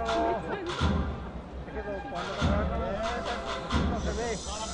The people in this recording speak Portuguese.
Aqui do ponto do